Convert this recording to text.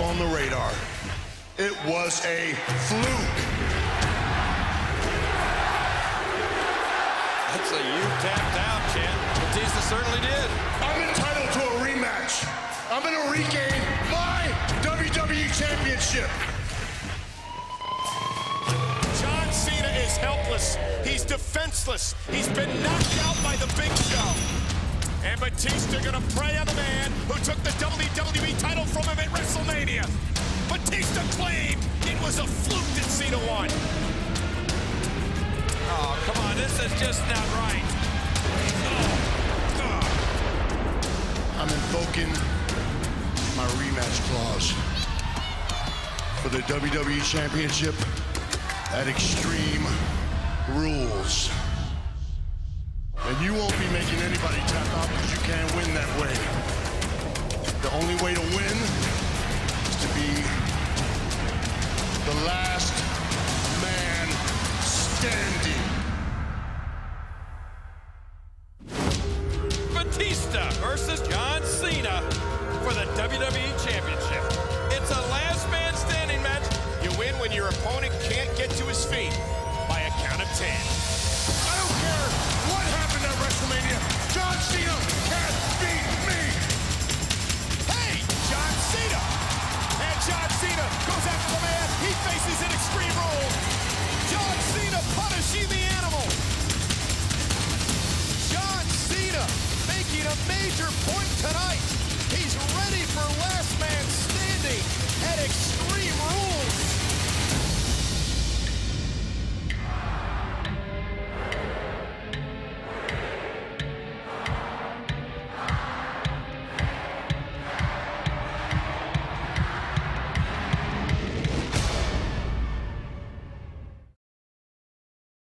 on the radar. It was a fluke. That's a you tapped out, Ken. Batista certainly did. I'm entitled to a rematch. I'm going to regain my WWE Championship. John Cena is helpless. He's defenseless. He's been knocked out by the big show. And Batista gonna prey on the man who took the WWE title from him at WrestleMania. Batista claimed it was a fluke that Cena won. Oh, come on, this is just not right. Oh, I'm invoking my rematch clause for the WWE Championship at Extreme Rules. And you won't be making anybody tap out because you can't win that way. The only way to win is to be the last man standing. Batista versus John Cena for the WWE Championship. It's a last man standing match. You win when your opponent can't get to his feet by a count of 10. I don't care major point tonight.